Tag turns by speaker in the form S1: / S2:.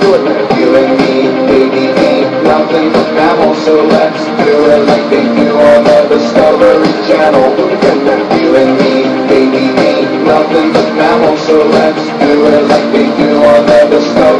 S1: Do it. You and me, baby, ain't nothing but mammals, so let's do it like they do on the Discovery Channel. Do it. You and me, baby, ain't nothing but mammals, so let's do it like they do on the Discovery